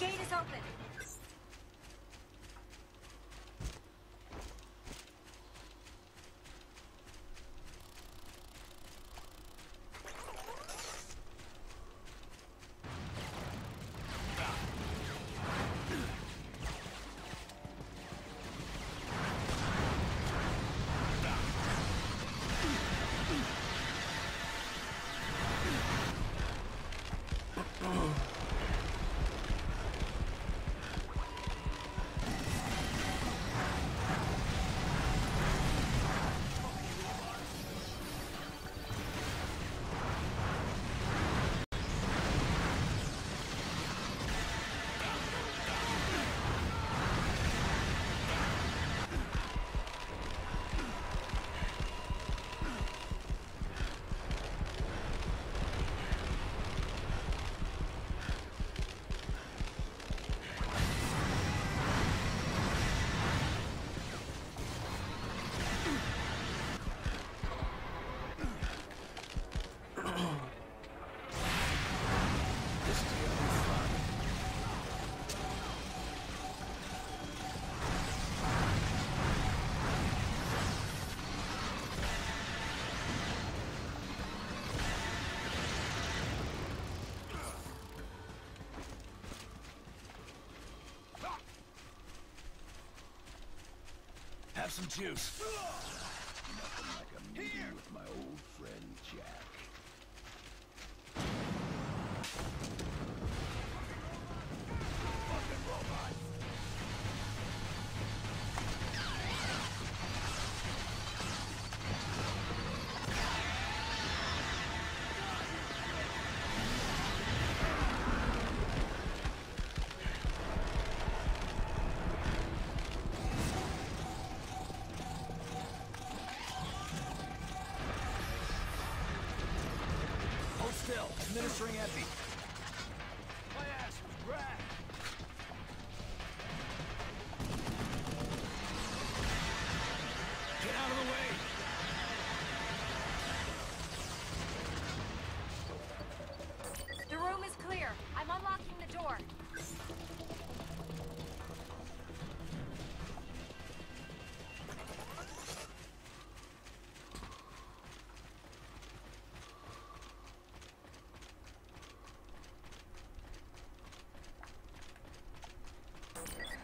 gate is open. Some juice. Nothing like a meeting with my old Administering epi.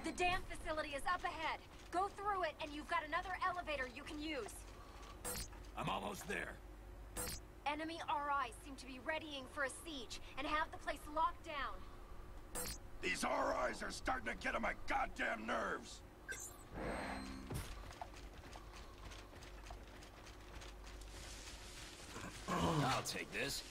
The dam facility is up ahead. Go through it, and you've got another elevator you can use. I'm almost there. Enemy RIs seem to be readying for a siege and have the place locked down. These RIs are starting to get on my goddamn nerves! I'll take this.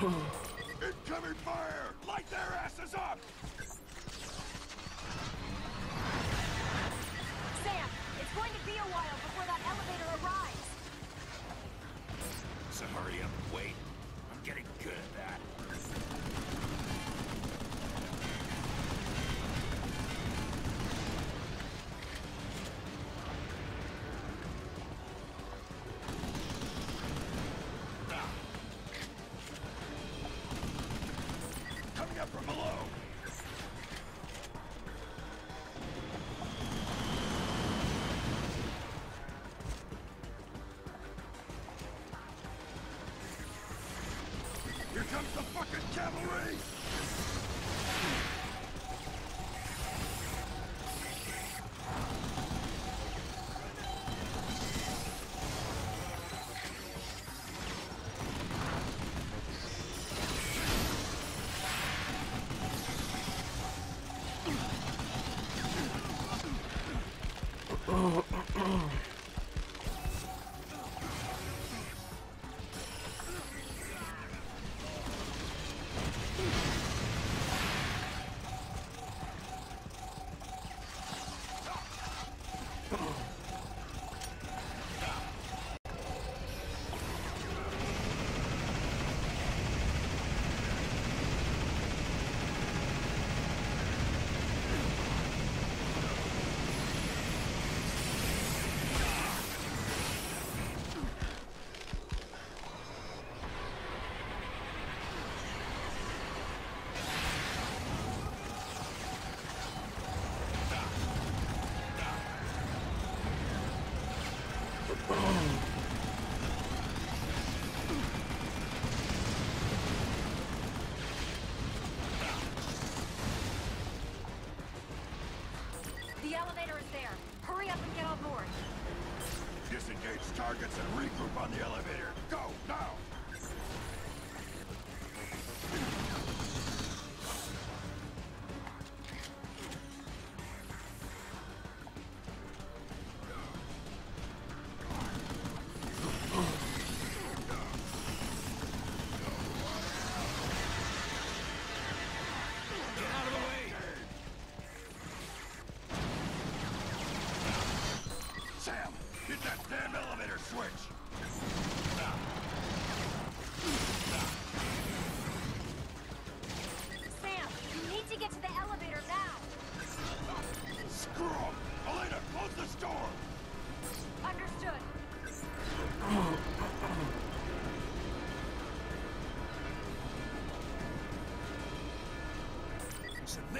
Incoming fire! Light their asses up! Sam, it's going to be a while cavalry!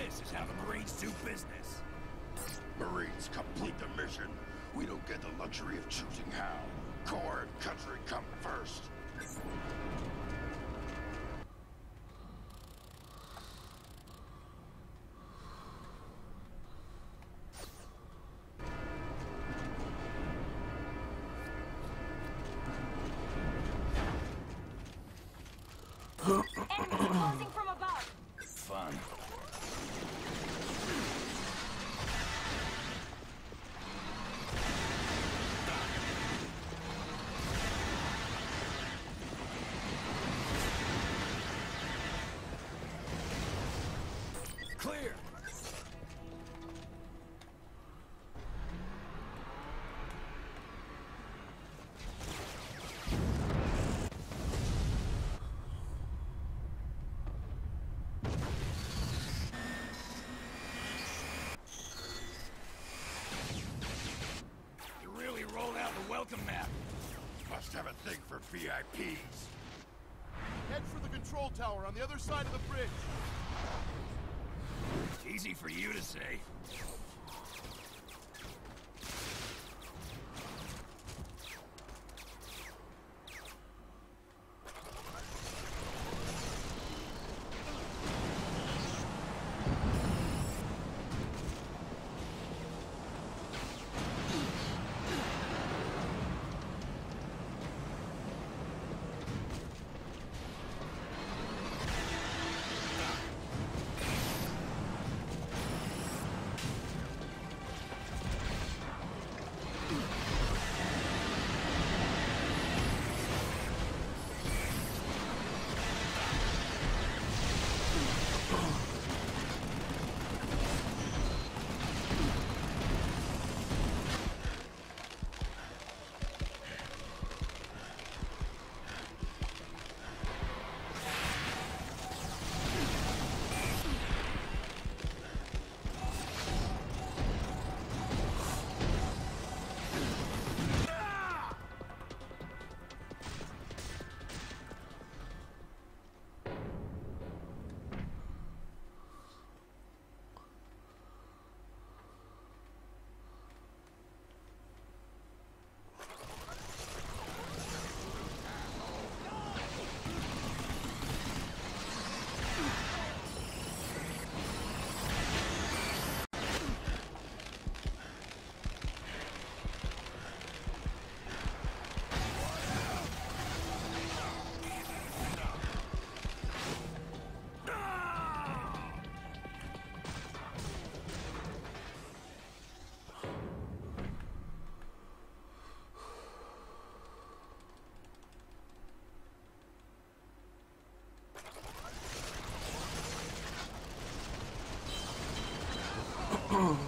This is how the Marines do business. Marines, complete the mission. We don't get the luxury of choosing how. Corps and country come first. VIPs. Head for the control tower on the other side of the bridge. Easy for you to say. Oh.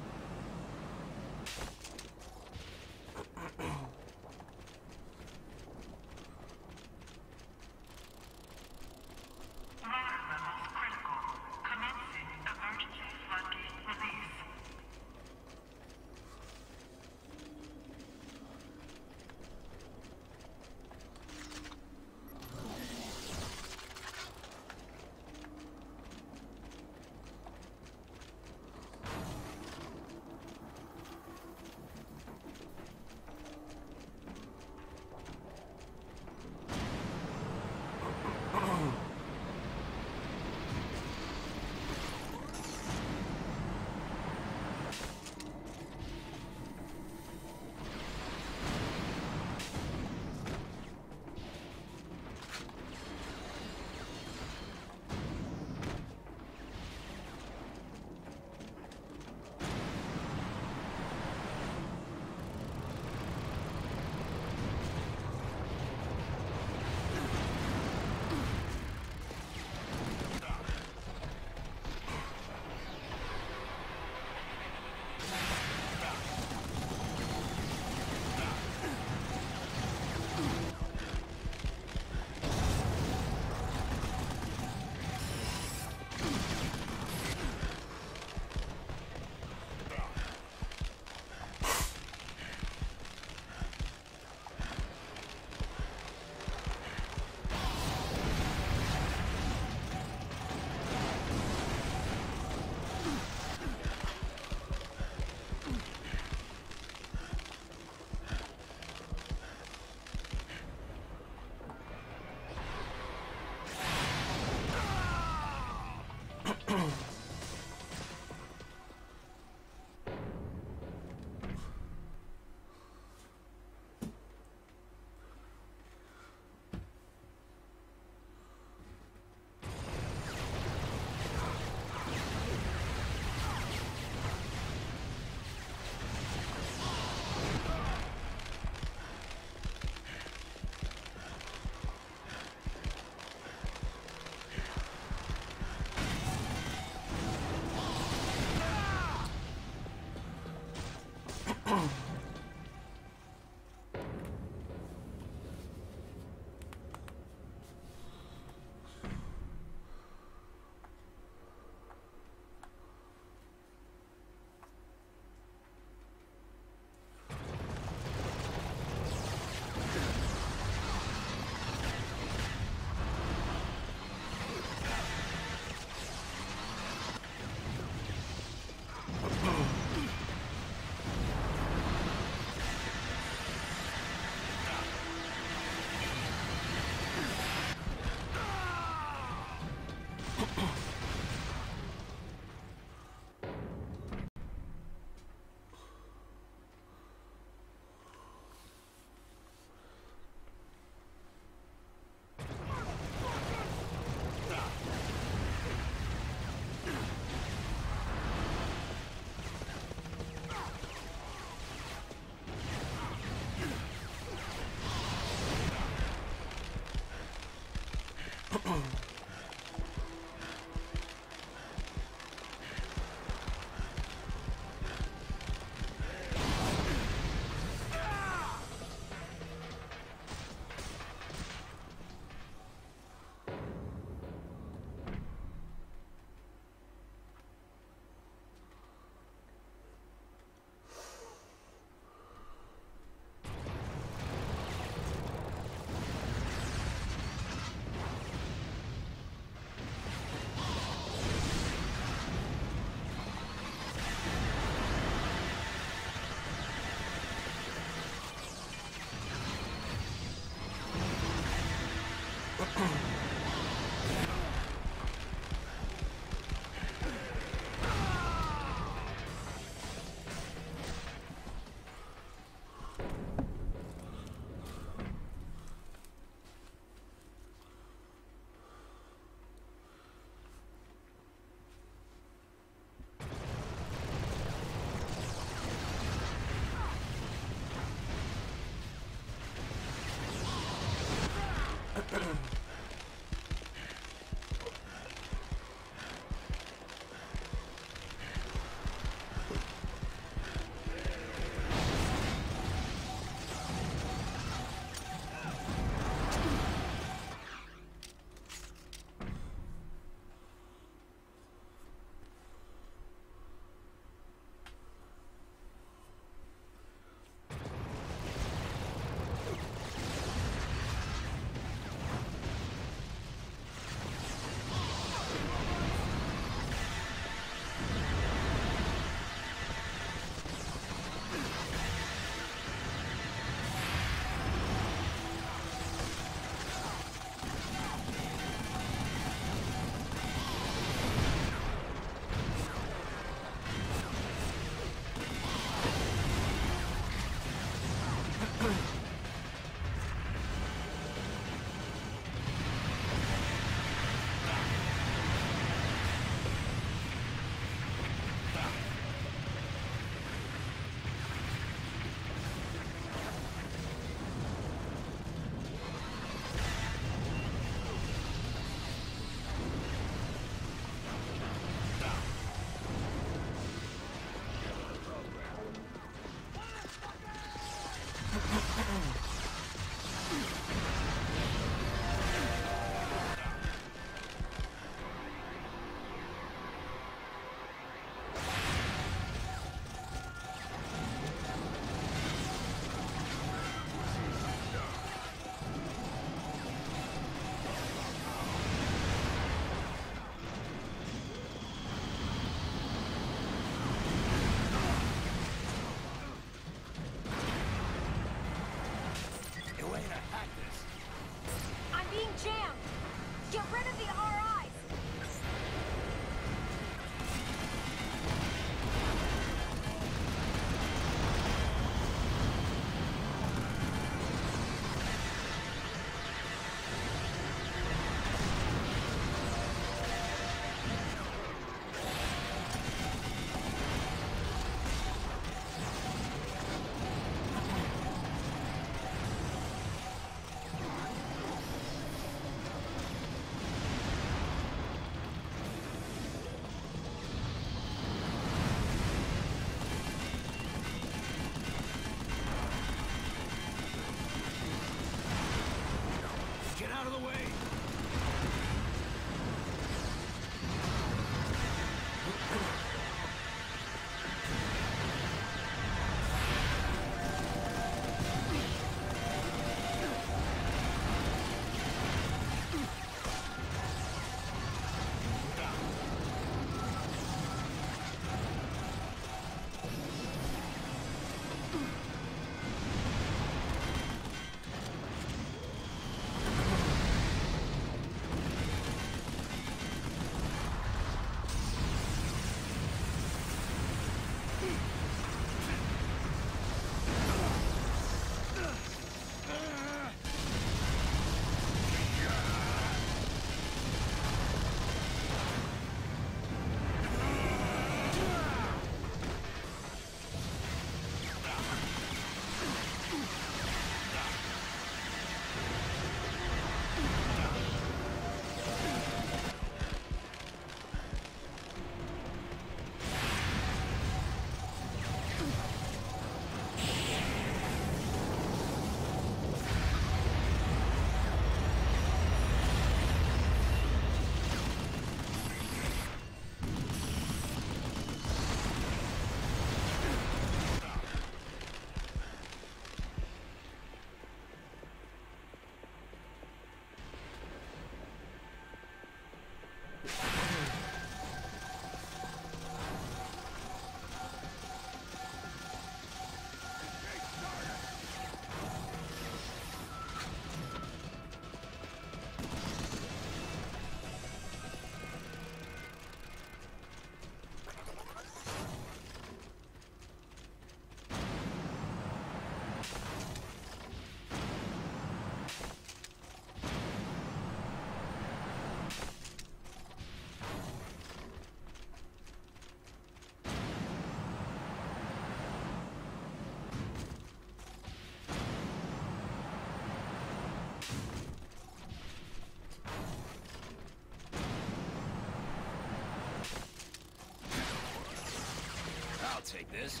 Take this.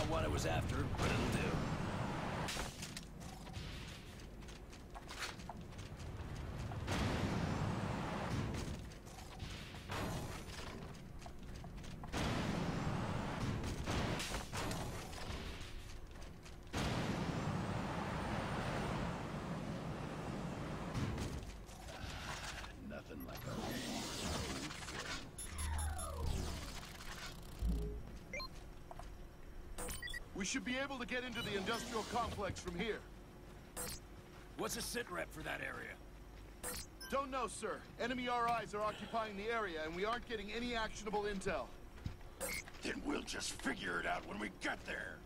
Not what I was after, but it'll do. Nothing like a We should be able to get into the industrial complex from here. What's a sit rep for that area? Don't know, sir. Enemy RIs are occupying the area, and we aren't getting any actionable intel. Then we'll just figure it out when we get there.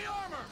Enemy armor!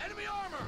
Enemy armor!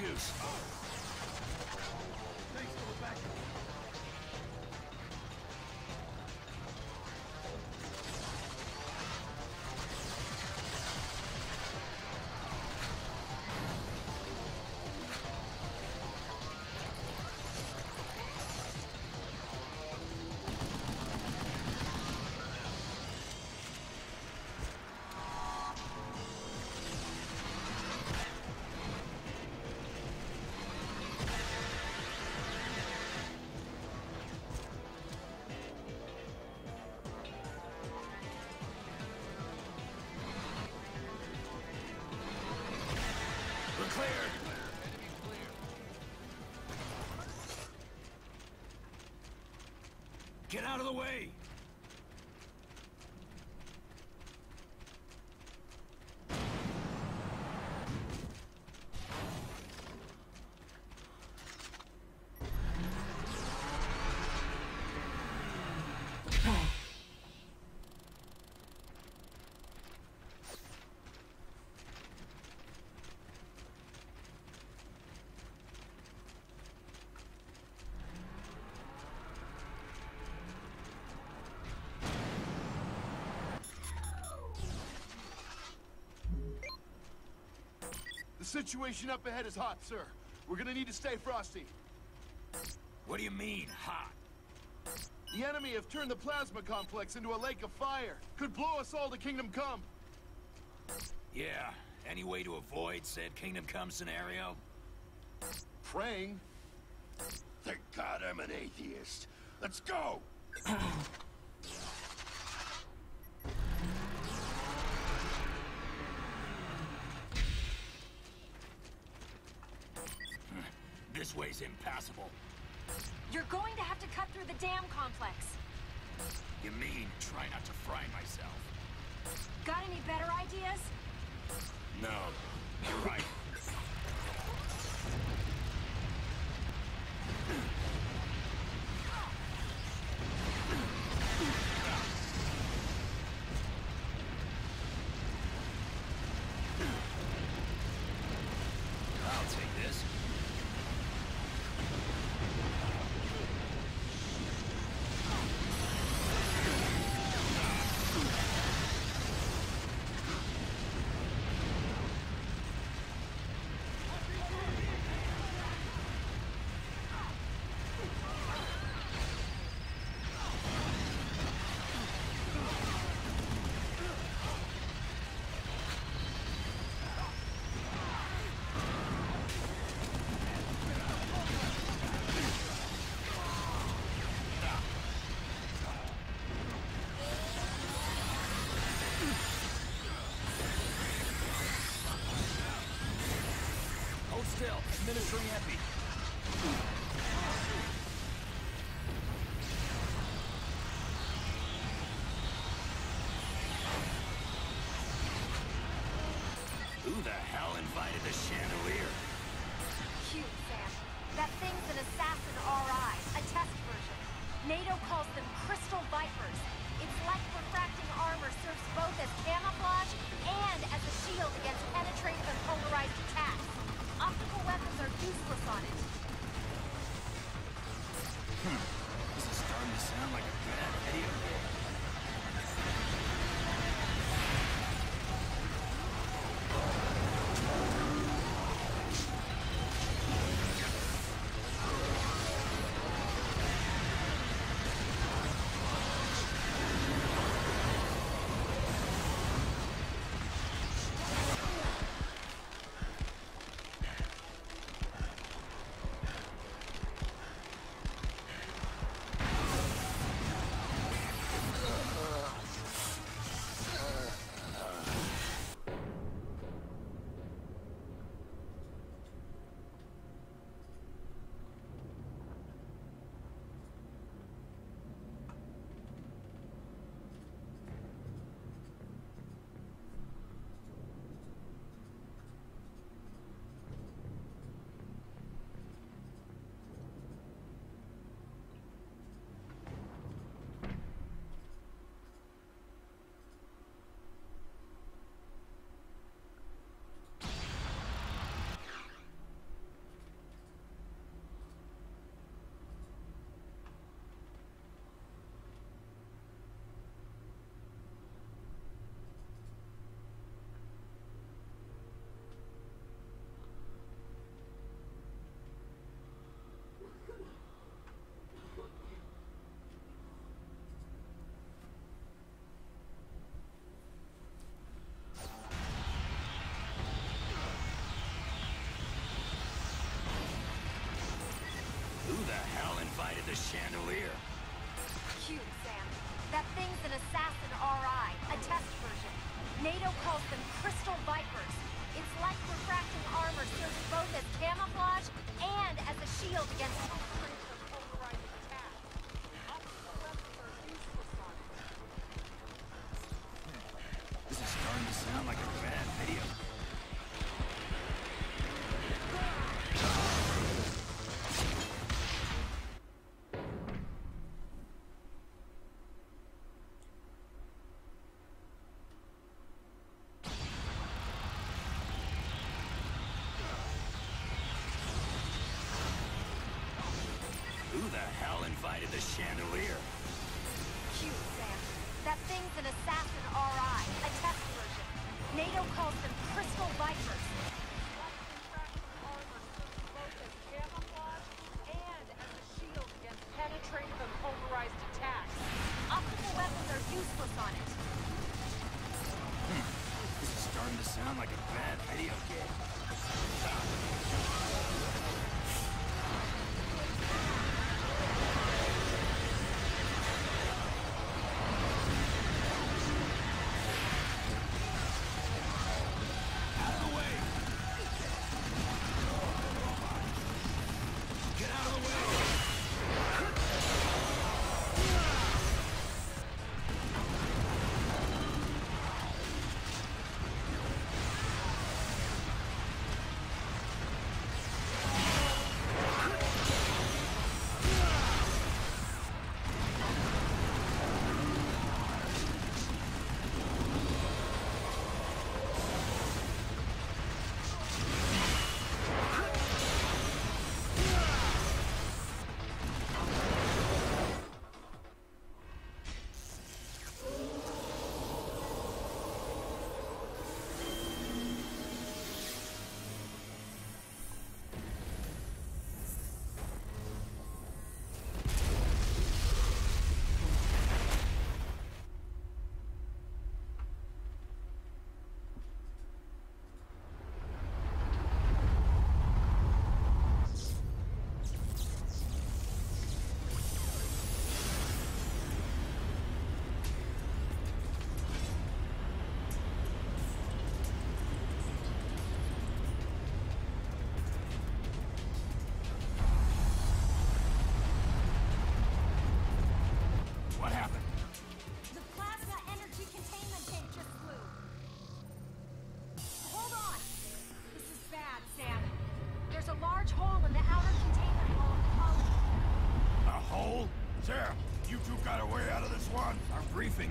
Juice. Get out of the way! Situation up ahead is hot, sir. We're gonna need to stay frosty. What do you mean, hot? The enemy have turned the plasma complex into a lake of fire. Could blow us all to Kingdom Come. Yeah, any way to avoid said Kingdom Come scenario? Praying. Thank God I'm an atheist. Let's go! still.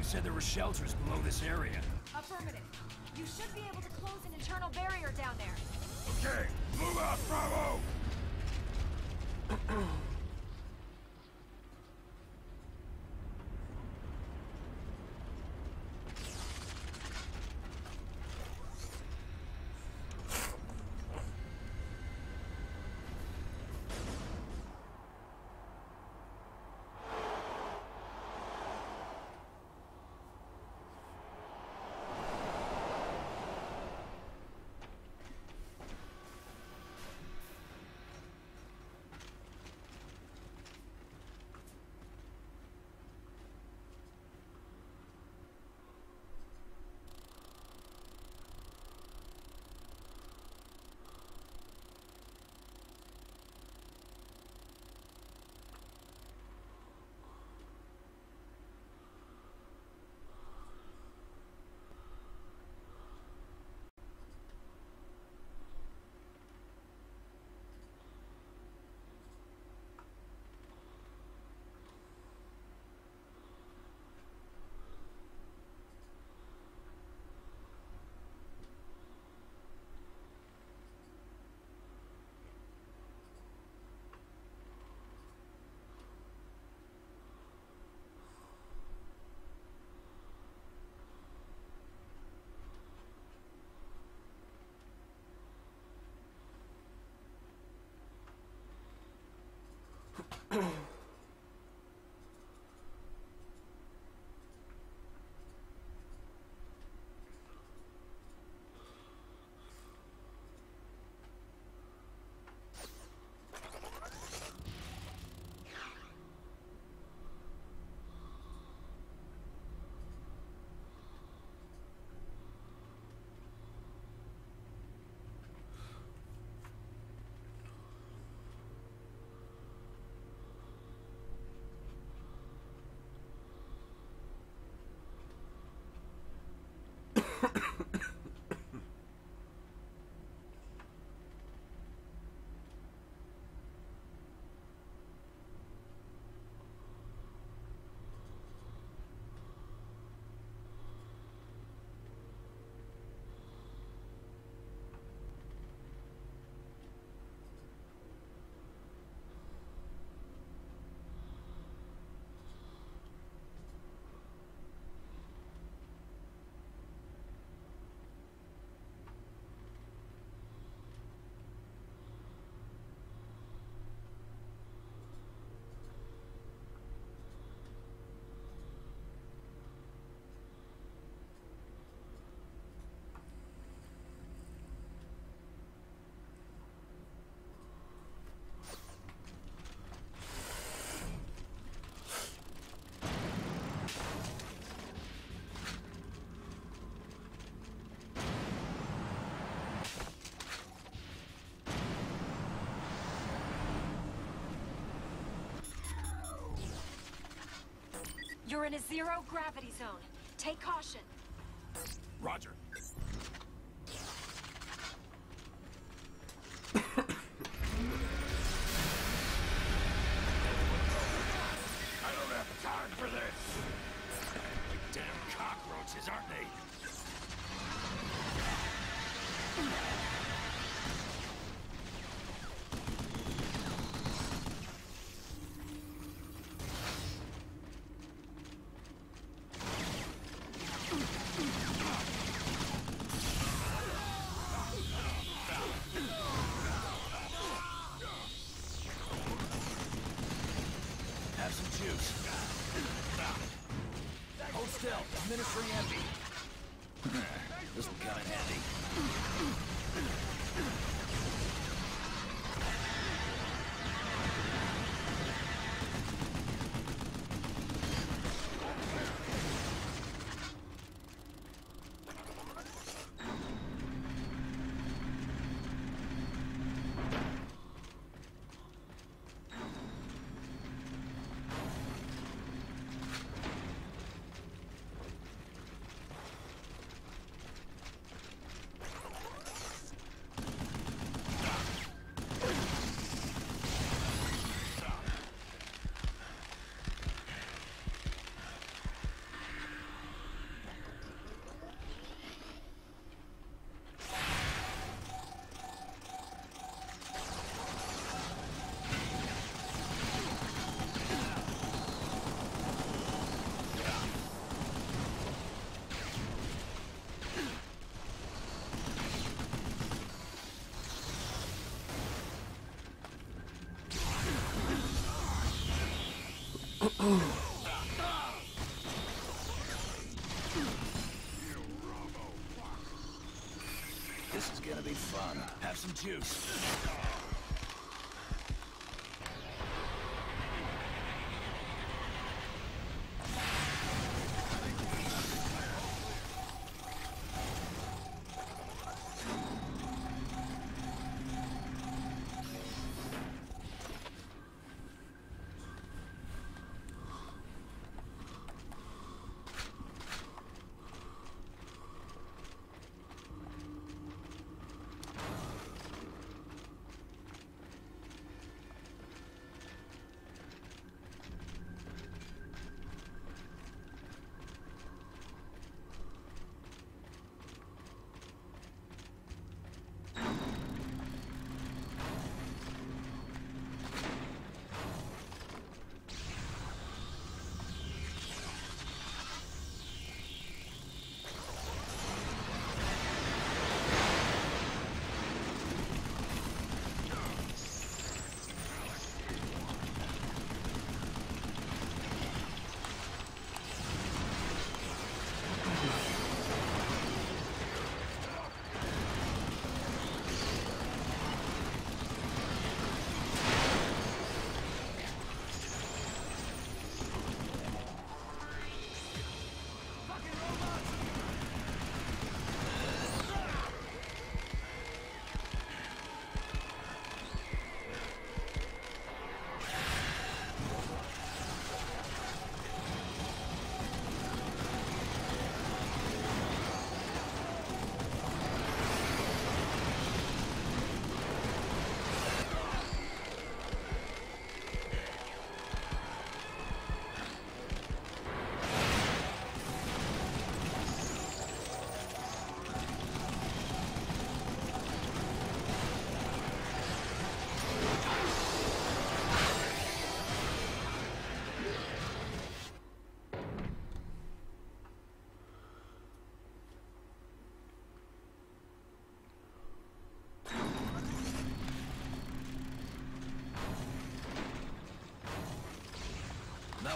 said there were shelters below this area. Affirmative. You should be able to close an internal barrier down there. Okay, move out, Bravo! You're in a zero gravity zone. Take caution. Roger. I don't have time for this! Damn cockroaches, aren't they? Have some juice. Hold still. Administering envy. this will come in handy. This is gonna be fun. Have some juice.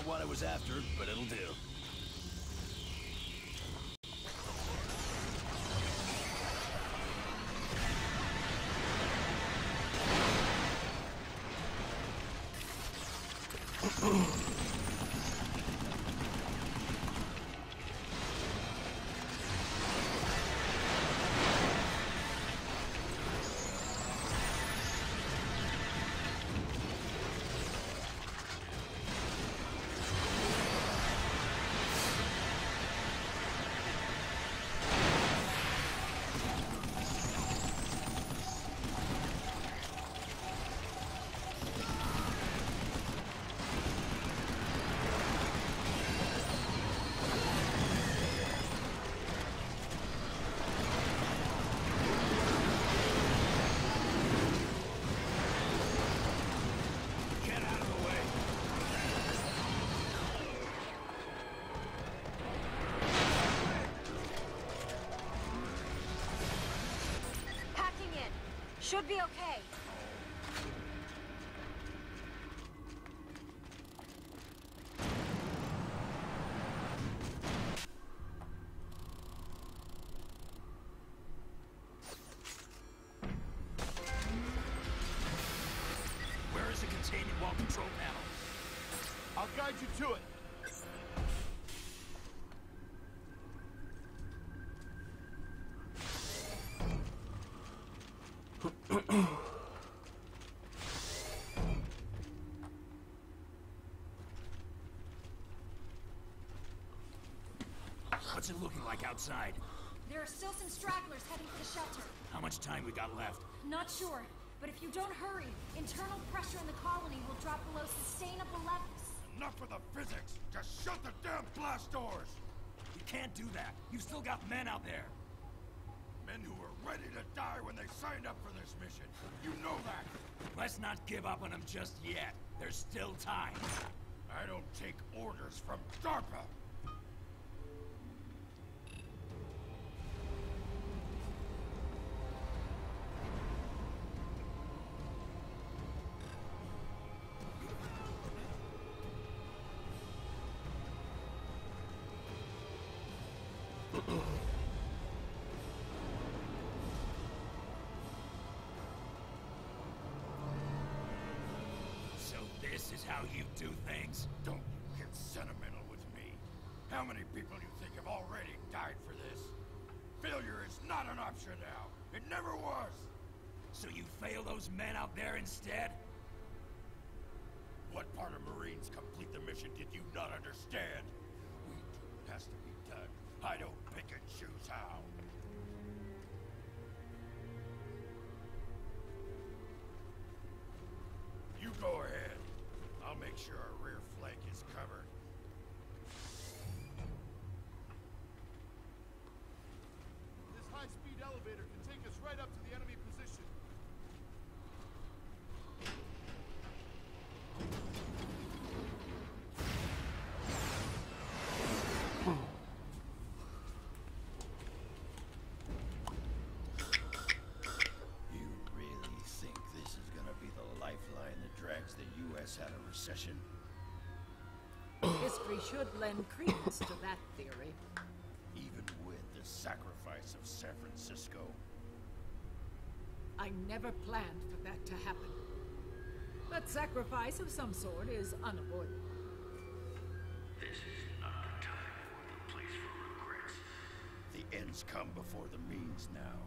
What I was after, but it'll do. Be okay. What's it looking like outside? There are still some stragglers heading for the shelter. How much time we got left? Not sure, but if you don't hurry, internal pressure in the colony will drop below sustainable levels. Enough of the physics! Just shut the damn blast doors! You can't do that. You've still got men out there. Men who were ready to die when they signed up for this mission. You know that! Let's not give up on them just yet. There's still time. I don't take orders from DARPA! This is how you do things? Don't get sentimental with me. How many people do you think have already died for this? Failure is not an option now. It never was. So you fail those men out there instead? What part of Marines complete the mission did you not understand? Make sure U.S. out of recession? History should lend credence to that theory. Even with the sacrifice of San Francisco? I never planned for that to happen. But sacrifice of some sort is unavoidable. This is not the time or the place for regrets. The ends come before the means now.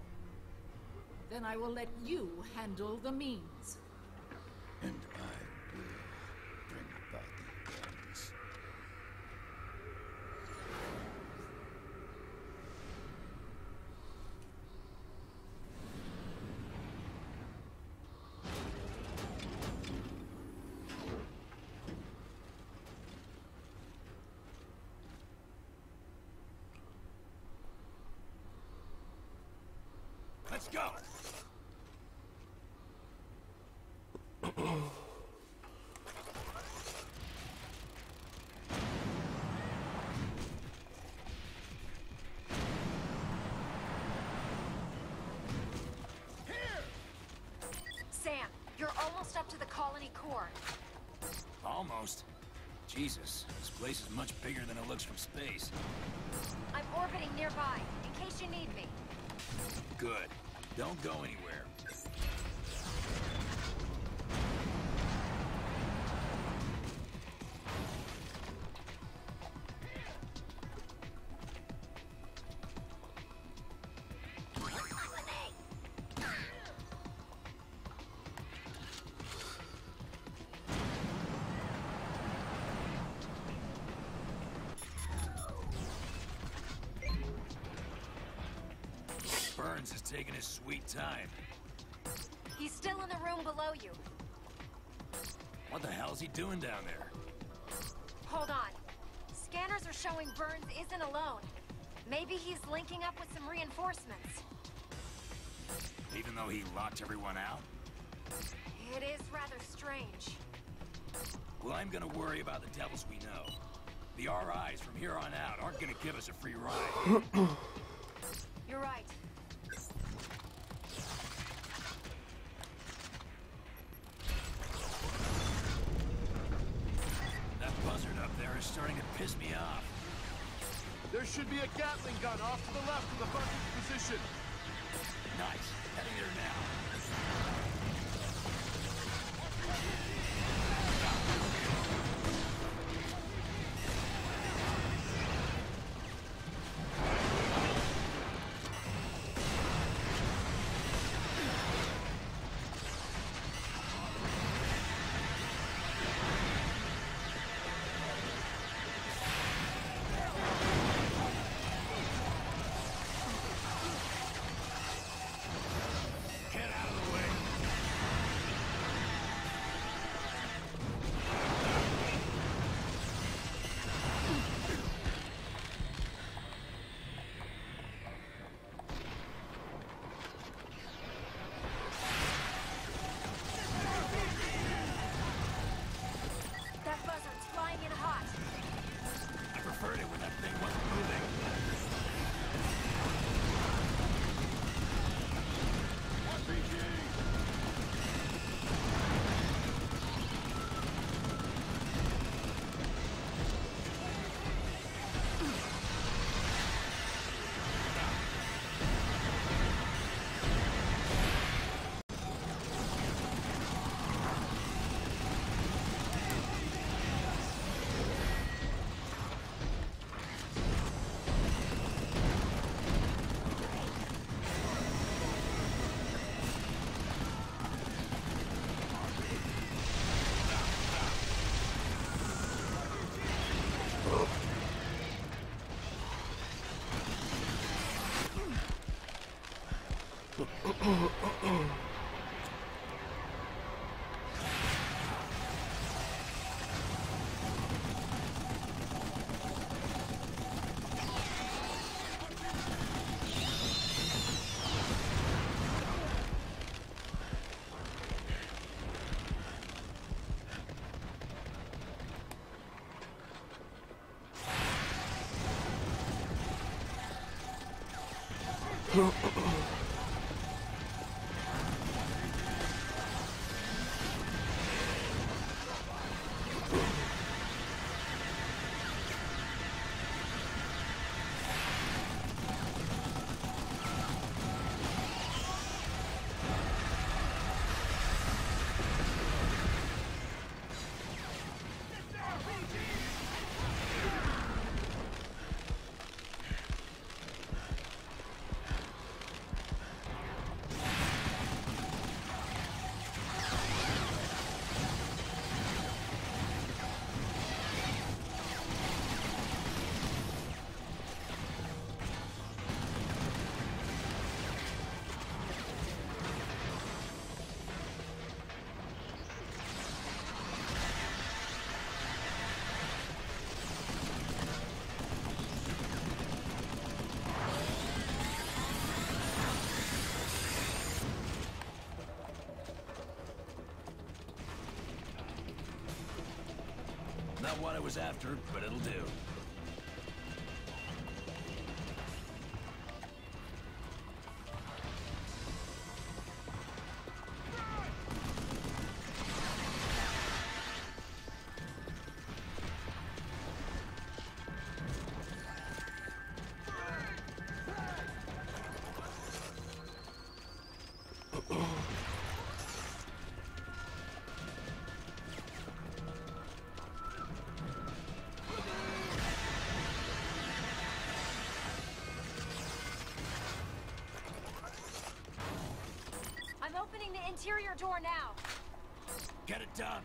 Then I will let you handle the means. And I will bring about the ends. Let's go! Sam, you're almost up to the colony core. Almost. Jesus, this place is much bigger than it looks from space. I'm orbiting nearby, in case you need me. Good. Don't go anywhere. Burns is taking his sweet time. He's still in the room below you. What the hell is he doing down there? Hold on. Scanners are showing Burns isn't alone. Maybe he's linking up with some reinforcements. Even though he locked everyone out? It is rather strange. Well, I'm gonna worry about the devils we know. The RIs from here on out aren't gonna give us a free ride. You're right. is starting to piss me off. There should be a Gatling gun off to the left of the Buzzard's position. Oh, oh, oh. oh, oh. Not what I was after, but it'll do. The interior door now. Get it done.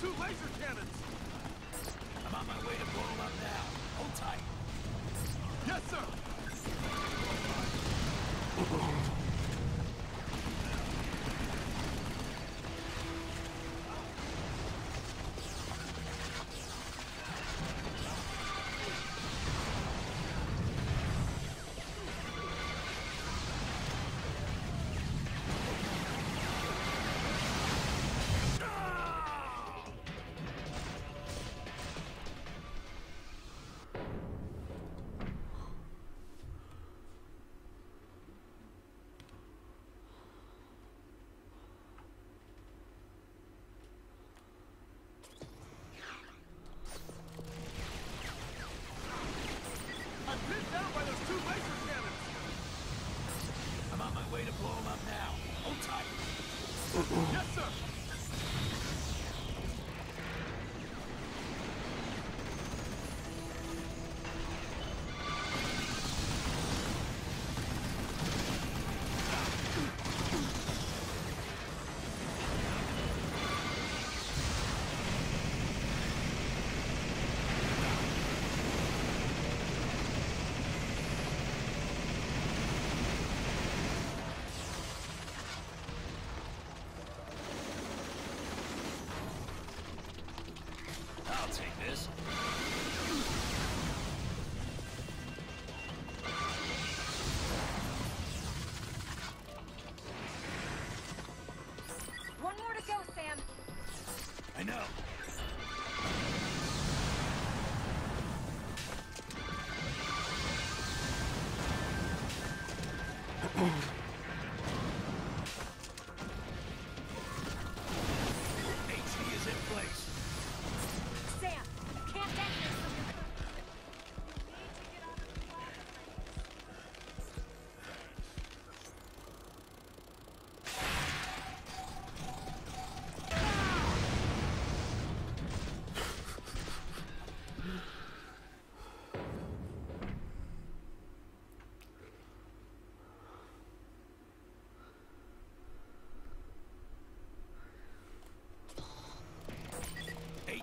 two laser cannons! Take this.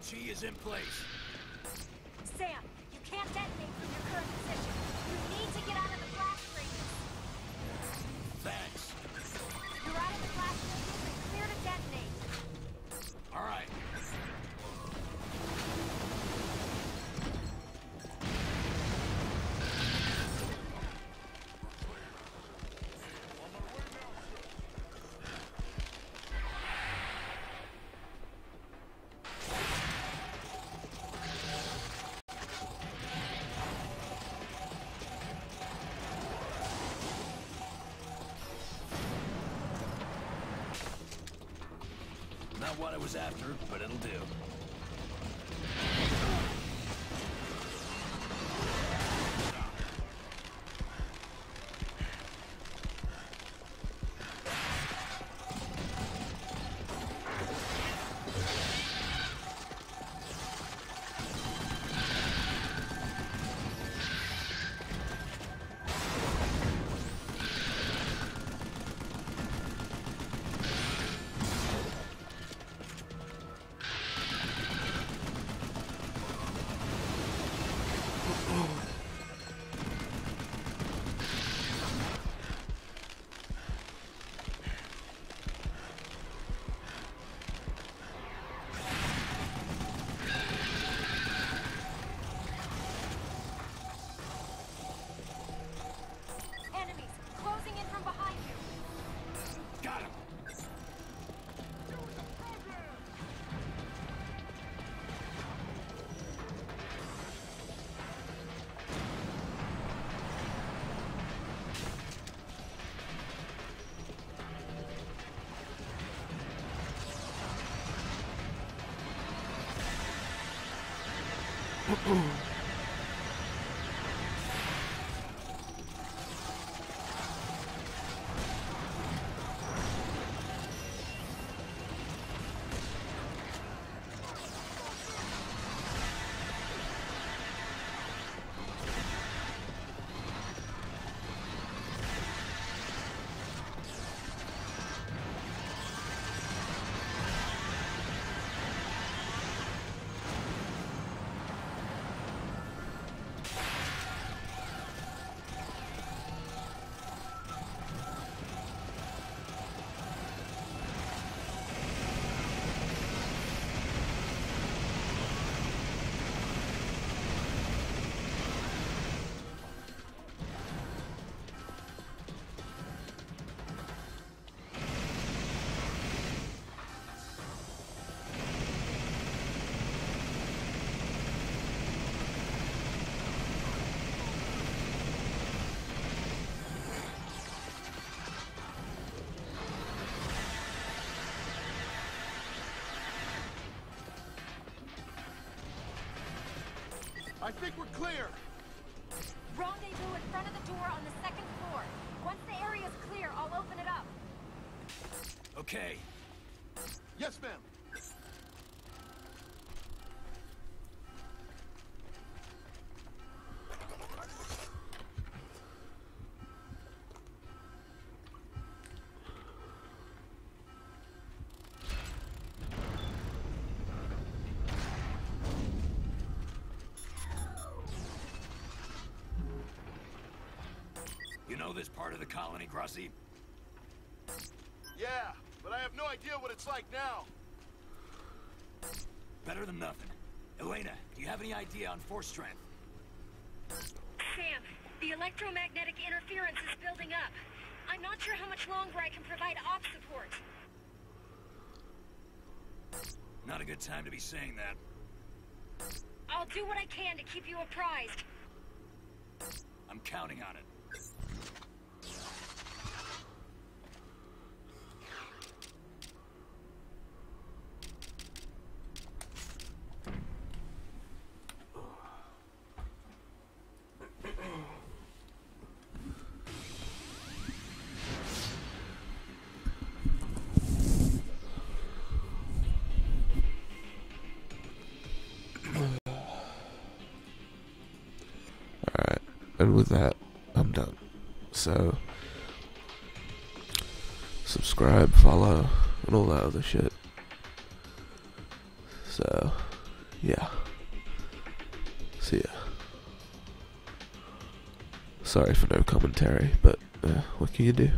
Chi is in place. what I was after, but it'll do. Oh, I think we're clear. Rendezvous in front of the door on the second floor. Once the area's clear, I'll open it up. Okay. Yes, ma'am. You know this part of the colony, Grossi? Yeah, but I have no idea what it's like now. Better than nothing. Elena, do you have any idea on force strength? Sam, the electromagnetic interference is building up. I'm not sure how much longer I can provide op support. Not a good time to be saying that. I'll do what I can to keep you apprised. I'm counting on it. And with that, I'm done. So, subscribe, follow, and all that other shit. So, yeah. See ya. Sorry for no commentary, but uh, what can you do?